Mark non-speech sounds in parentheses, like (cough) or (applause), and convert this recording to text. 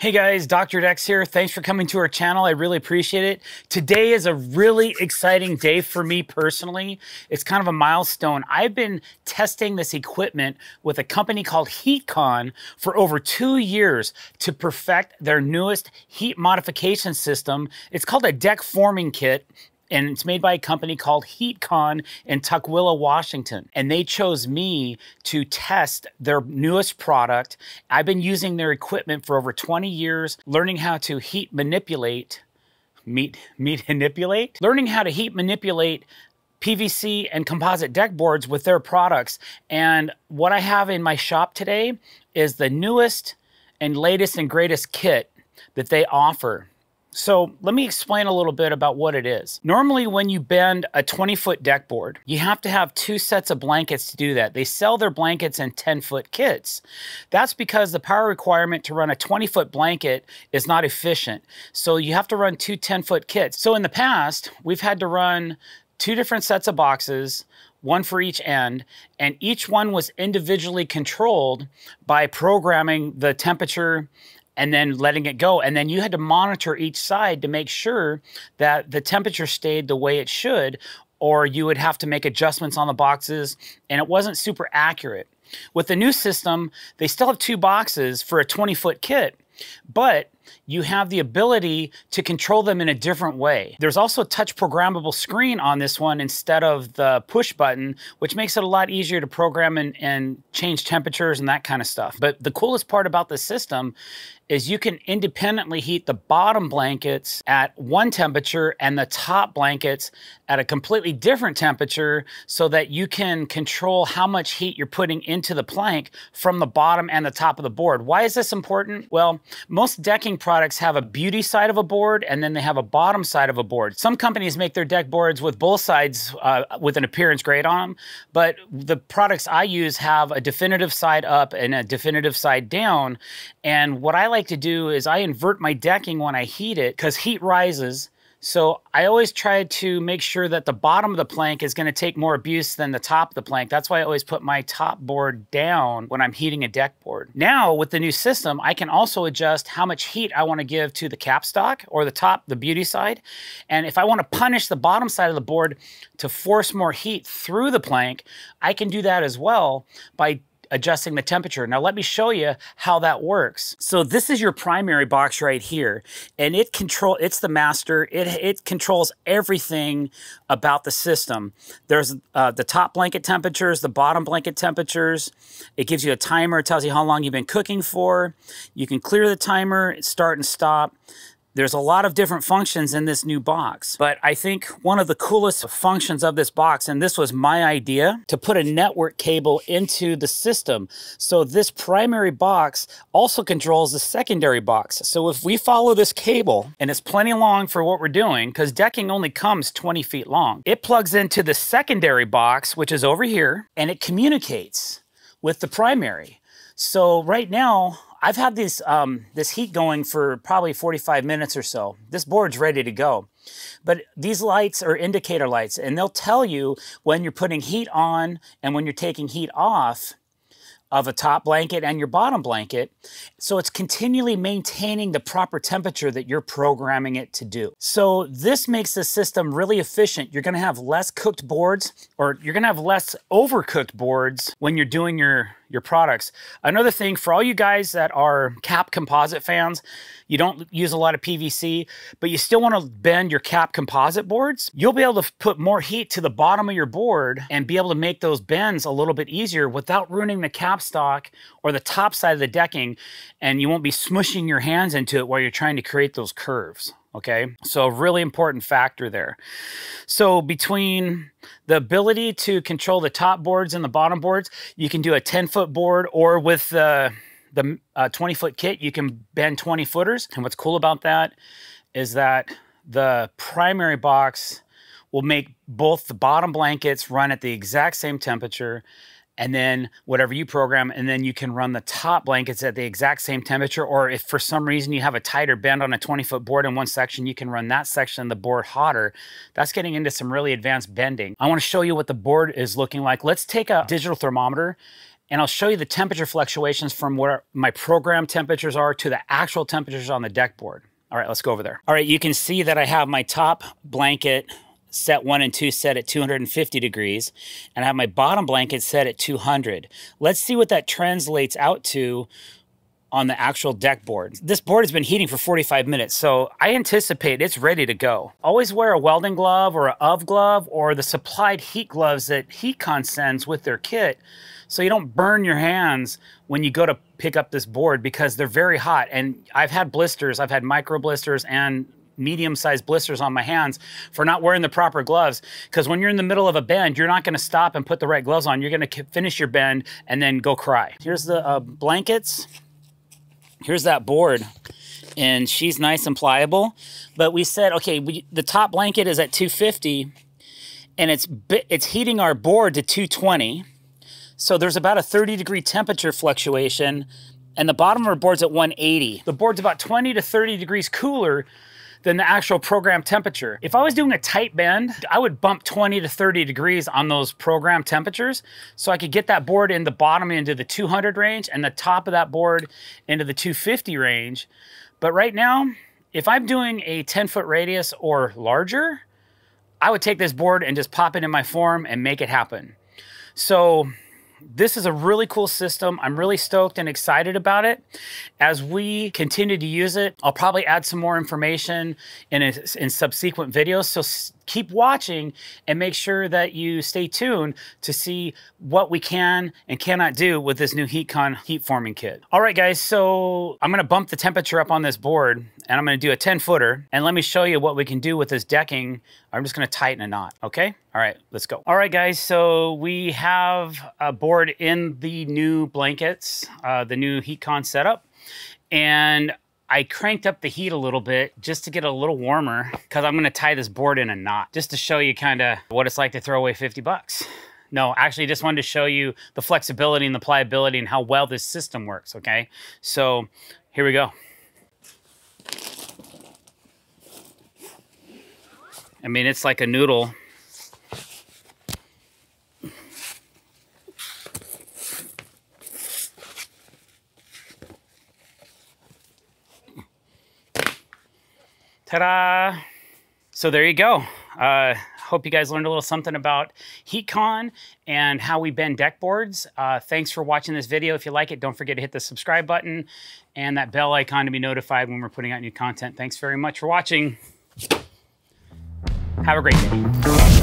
Hey guys, Dr. Decks here. Thanks for coming to our channel. I really appreciate it. Today is a really exciting day for me personally. It's kind of a milestone. I've been testing this equipment with a company called HeatCon for over two years to perfect their newest heat modification system. It's called a deck forming kit and it's made by a company called HeatCon in Tukwila, Washington. And they chose me to test their newest product. I've been using their equipment for over 20 years, learning how to heat manipulate, meat, meat (laughs) manipulate? Learning how to heat manipulate PVC and composite deck boards with their products. And what I have in my shop today is the newest and latest and greatest kit that they offer. So let me explain a little bit about what it is. Normally when you bend a 20 foot deck board, you have to have two sets of blankets to do that. They sell their blankets in 10 foot kits. That's because the power requirement to run a 20 foot blanket is not efficient. So you have to run two 10 foot kits. So in the past, we've had to run two different sets of boxes, one for each end, and each one was individually controlled by programming the temperature and then letting it go. And then you had to monitor each side to make sure that the temperature stayed the way it should, or you would have to make adjustments on the boxes, and it wasn't super accurate. With the new system, they still have two boxes for a 20 foot kit, but you have the ability to control them in a different way. There's also a touch programmable screen on this one instead of the push button, which makes it a lot easier to program and, and change temperatures and that kind of stuff. But the coolest part about the system is you can independently heat the bottom blankets at one temperature and the top blankets at a completely different temperature so that you can control how much heat you're putting into the plank from the bottom and the top of the board. Why is this important? Well, most decking products have a beauty side of a board and then they have a bottom side of a board. Some companies make their deck boards with both sides uh, with an appearance grade on them, but the products I use have a definitive side up and a definitive side down. And what I like to do is I invert my decking when I heat it because heat rises so I always try to make sure that the bottom of the plank is going to take more abuse than the top of the plank. That's why I always put my top board down when I'm heating a deck board. Now with the new system, I can also adjust how much heat I want to give to the capstock or the top, the beauty side. And if I want to punish the bottom side of the board to force more heat through the plank, I can do that as well by adjusting the temperature. Now let me show you how that works. So this is your primary box right here and it control it's the master. It, it controls everything about the system. There's uh, the top blanket temperatures, the bottom blanket temperatures. It gives you a timer. It tells you how long you've been cooking for. You can clear the timer, start and stop. There's a lot of different functions in this new box, but I think one of the coolest functions of this box, and this was my idea, to put a network cable into the system. So this primary box also controls the secondary box. So if we follow this cable, and it's plenty long for what we're doing, because decking only comes 20 feet long, it plugs into the secondary box, which is over here, and it communicates with the primary. So right now, I've had this, um, this heat going for probably 45 minutes or so. This board's ready to go. But these lights are indicator lights, and they'll tell you when you're putting heat on and when you're taking heat off of a top blanket and your bottom blanket. So it's continually maintaining the proper temperature that you're programming it to do. So this makes the system really efficient. You're gonna have less cooked boards or you're gonna have less overcooked boards when you're doing your your products. Another thing for all you guys that are cap composite fans, you don't use a lot of PVC, but you still want to bend your cap composite boards, you'll be able to put more heat to the bottom of your board and be able to make those bends a little bit easier without ruining the capstock or the top side of the decking, and you won't be smushing your hands into it while you're trying to create those curves. Okay, so really important factor there. So between the ability to control the top boards and the bottom boards, you can do a 10 foot board or with the, the uh, 20 foot kit, you can bend 20 footers. And what's cool about that is that the primary box will make both the bottom blankets run at the exact same temperature and then whatever you program, and then you can run the top blankets at the exact same temperature. Or if for some reason you have a tighter bend on a 20 foot board in one section, you can run that section of the board hotter. That's getting into some really advanced bending. I wanna show you what the board is looking like. Let's take a digital thermometer and I'll show you the temperature fluctuations from where my program temperatures are to the actual temperatures on the deck board. All right, let's go over there. All right, you can see that I have my top blanket set one and two set at 250 degrees, and I have my bottom blanket set at 200. Let's see what that translates out to on the actual deck board. This board has been heating for 45 minutes, so I anticipate it's ready to go. Always wear a welding glove or a UV glove or the supplied heat gloves that Heatcon sends with their kit so you don't burn your hands when you go to pick up this board because they're very hot. And I've had blisters, I've had micro blisters and medium sized blisters on my hands for not wearing the proper gloves. Because when you're in the middle of a bend, you're not going to stop and put the right gloves on. You're going to finish your bend and then go cry. Here's the uh, blankets. Here's that board. And she's nice and pliable. But we said, okay, we, the top blanket is at 250 and it's, it's heating our board to 220. So there's about a 30 degree temperature fluctuation and the bottom of our board's at 180. The board's about 20 to 30 degrees cooler than the actual program temperature. If I was doing a tight bend, I would bump 20 to 30 degrees on those program temperatures so I could get that board in the bottom into the 200 range and the top of that board into the 250 range. But right now, if I'm doing a 10 foot radius or larger, I would take this board and just pop it in my form and make it happen. So this is a really cool system. I'm really stoked and excited about it. As we continue to use it, I'll probably add some more information in, a, in subsequent videos. So keep watching and make sure that you stay tuned to see what we can and cannot do with this new Heatcon heat forming kit. All right, guys, so I'm gonna bump the temperature up on this board and I'm gonna do a 10 footer and let me show you what we can do with this decking. I'm just gonna tighten a knot, okay? All right, let's go. All right, guys, so we have a board in the new blankets, uh, the new Heatcon setup. And I cranked up the heat a little bit just to get a little warmer because I'm gonna tie this board in a knot just to show you kind of what it's like to throw away 50 bucks. No, actually just wanted to show you the flexibility and the pliability and how well this system works, okay? So here we go. I mean, it's like a noodle Ta-da! So there you go. Uh, hope you guys learned a little something about Heatcon and how we bend deck boards. Uh, thanks for watching this video. If you like it, don't forget to hit the subscribe button and that bell icon to be notified when we're putting out new content. Thanks very much for watching. Have a great day.